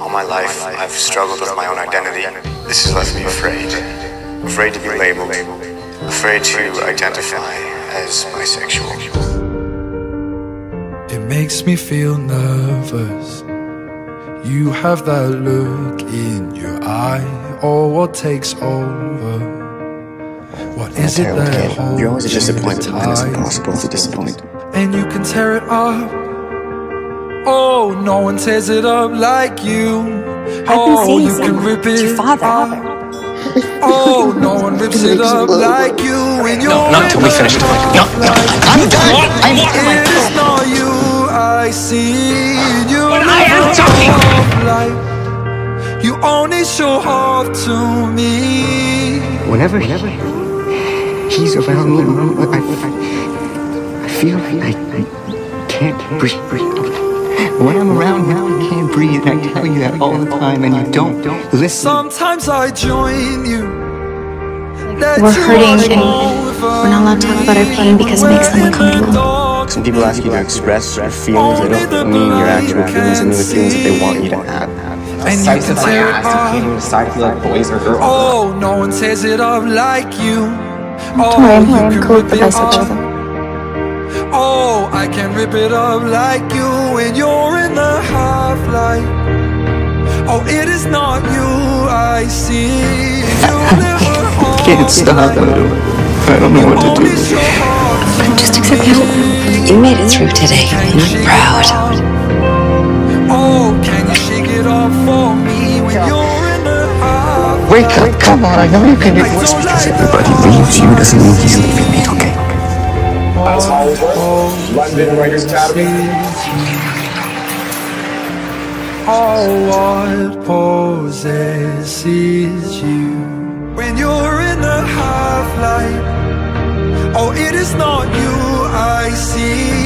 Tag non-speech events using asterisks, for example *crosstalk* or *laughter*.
All my life, I've struggled with my own identity. This has left me afraid. Afraid to be labeled. Afraid to identify as bisexual. It makes me feel nervous. You have that look in your eye, or what takes over? What is it terrible that kid. holds You're always a you disappointment, and it's impossible to disappoint. and you can tear it up. Oh, no one tears it up like you. oh, seeing you can someone. rip It's it your father. up. Oh, no one rips it up *laughs* like you. And you're not until we finish talking. No, no, I'm done. I'm It is not you I see. You But I am live a talking. half life. You only show half to me. Whenever, whenever he's around me, I, I, I feel I, I can't breathe. When I'm around now, I can't breathe. And I tell you that all the time, and you don't listen. Sometimes I join you. Let We're hurting and we're not allowed to talk about our pain because it makes them me in the uncomfortable. Some people ask you to express your feelings. They don't mean your actual feelings. They mean the feelings that they want you to have. And you Sights can of my tear it ass, you can't even decide if you like boys or girls. Oh, no one tears it up like you. Oh, Don't worry, I'm you here. I'm can cool with the rip it bisexual. Up. I can rip it up like you when you're in the half light. Oh, it is not you I see. You live a half Can't stop. I don't know what to do. show half to Just accept that you made it through today. and I'm proud. Oh, can you shake it off for me when you're in the half Wake up, come on. I know you can do I Just don't because everybody leaves you doesn't mean he's leaving me, okay? That's Hollywood. London Writers Academy. Oh, what possesses you when you're in the half light? Oh, it is not you I see.